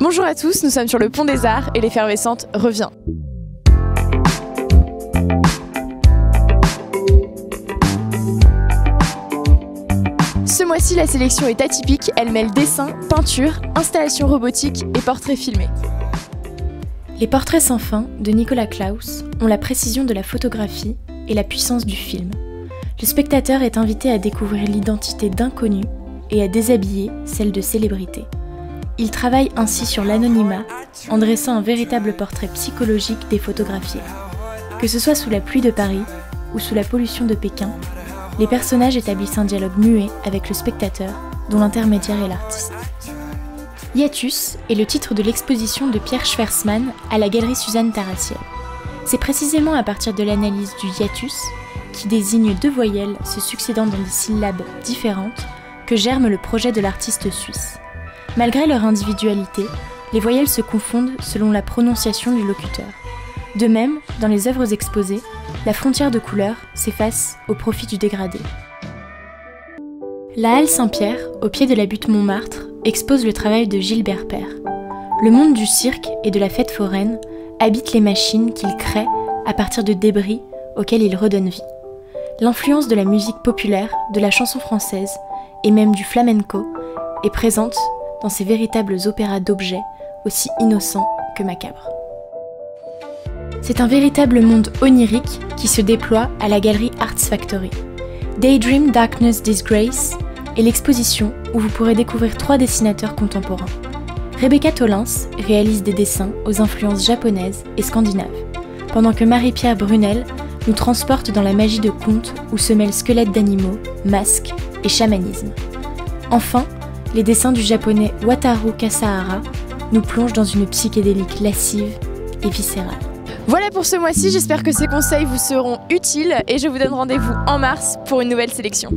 Bonjour à tous, nous sommes sur le Pont des Arts et l'effervescente revient. Ce mois-ci, la sélection est atypique, elle mêle dessin, peinture, installation robotique et portraits filmés. Les portraits sans fin de Nicolas Klaus ont la précision de la photographie et la puissance du film. Le spectateur est invité à découvrir l'identité d'inconnus et à déshabiller celle de célébrités. Il travaille ainsi sur l'anonymat en dressant un véritable portrait psychologique des photographiés. Que ce soit sous la pluie de Paris ou sous la pollution de Pékin, les personnages établissent un dialogue muet avec le spectateur, dont l'intermédiaire est l'artiste. Hiatus est le titre de l'exposition de Pierre Schwersmann à la galerie Suzanne Tarassiel. C'est précisément à partir de l'analyse du hiatus, qui désigne deux voyelles se succédant dans des syllabes différentes, que germe le projet de l'artiste suisse. Malgré leur individualité, les voyelles se confondent selon la prononciation du locuteur. De même, dans les œuvres exposées, la frontière de couleur s'efface au profit du dégradé. La halle Saint-Pierre, au pied de la butte Montmartre, expose le travail de Gilbert Père. Le monde du cirque et de la fête foraine habite les machines qu'il crée à partir de débris auxquels il redonne vie. L'influence de la musique populaire, de la chanson française et même du flamenco est présente dans ces véritables opéras d'objets aussi innocents que macabres. C'est un véritable monde onirique qui se déploie à la galerie Arts Factory. Daydream Darkness Disgrace est l'exposition où vous pourrez découvrir trois dessinateurs contemporains. Rebecca Tollins réalise des dessins aux influences japonaises et scandinaves, pendant que Marie-Pierre Brunel nous transporte dans la magie de contes où se mêlent squelettes d'animaux, masques et chamanisme. Enfin, les dessins du japonais Wataru Kasahara nous plongent dans une psychédélique lascive et viscérale. Voilà pour ce mois-ci, j'espère que ces conseils vous seront utiles et je vous donne rendez-vous en mars pour une nouvelle sélection.